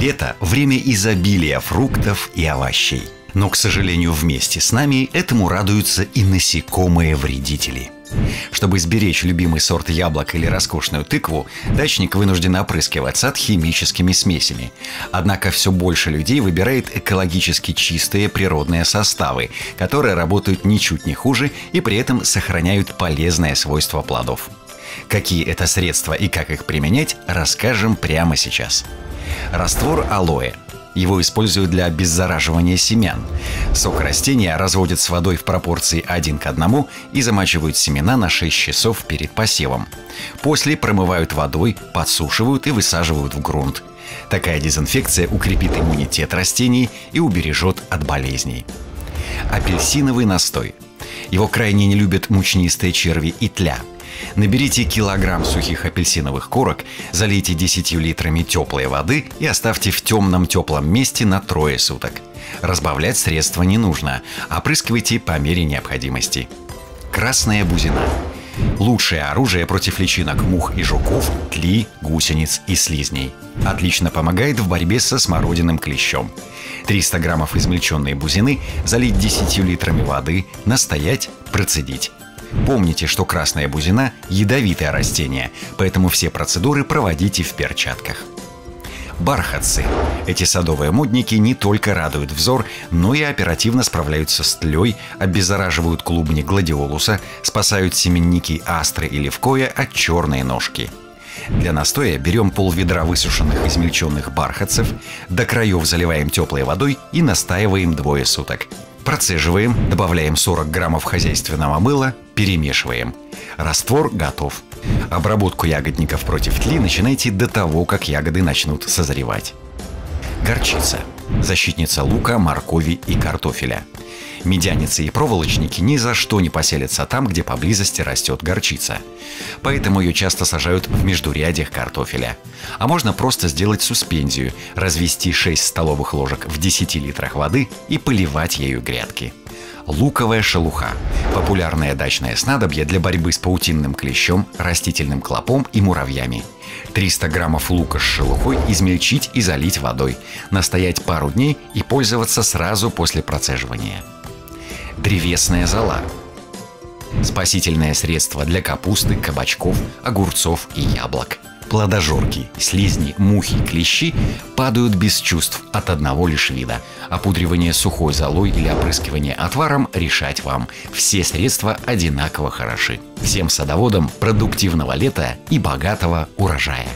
Лето – время изобилия фруктов и овощей. Но, к сожалению, вместе с нами этому радуются и насекомые-вредители. Чтобы сберечь любимый сорт яблок или роскошную тыкву, дачник вынужден опрыскивать сад химическими смесями. Однако все больше людей выбирает экологически чистые природные составы, которые работают ничуть не хуже и при этом сохраняют полезное свойство плодов. Какие это средства и как их применять, расскажем прямо сейчас. Раствор алоэ его используют для обеззараживания семян. Сок растения разводят с водой в пропорции 1 к 1 и замачивают семена на 6 часов перед посевом. После промывают водой, подсушивают и высаживают в грунт. Такая дезинфекция укрепит иммунитет растений и убережет от болезней. Апельсиновый настой. Его крайне не любят мучнистые черви и тля – Наберите килограмм сухих апельсиновых корок, залейте 10 литрами теплой воды и оставьте в темном теплом месте на трое суток. Разбавлять средства не нужно, опрыскивайте по мере необходимости. Красная бузина. Лучшее оружие против личинок мух и жуков, тли, гусениц и слизней. Отлично помогает в борьбе со смородиным клещом. 300 граммов измельченной бузины залить 10 литрами воды, настоять, процедить. Помните, что красная бузина – ядовитое растение, поэтому все процедуры проводите в перчатках. Бархатцы. Эти садовые модники не только радуют взор, но и оперативно справляются с тлей, обеззараживают клубни гладиолуса, спасают семенники астры и левкоя от черной ножки. Для настоя берем пол ведра высушенных измельченных бархатцев, до краев заливаем теплой водой и настаиваем двое суток. Процеживаем, добавляем 40 граммов хозяйственного мыла, перемешиваем. Раствор готов. Обработку ягодников против тли начинайте до того, как ягоды начнут созревать. Горчица. Защитница лука, моркови и картофеля. Медяницы и проволочники ни за что не поселятся там, где поблизости растет горчица. Поэтому ее часто сажают в междурядьях картофеля. А можно просто сделать суспензию, развести 6 столовых ложек в 10 литрах воды и поливать ею грядки. Луковая шелуха – популярное дачное снадобье для борьбы с паутинным клещом, растительным клопом и муравьями. 300 граммов лука с шелухой измельчить и залить водой, настоять пару дней и пользоваться сразу после процеживания. Древесная зола – спасительное средство для капусты, кабачков, огурцов и яблок – Плодожорки, слизни, мухи, клещи падают без чувств от одного лишь вида. Опудривание сухой золой или опрыскивание отваром решать вам. Все средства одинаково хороши. Всем садоводам продуктивного лета и богатого урожая.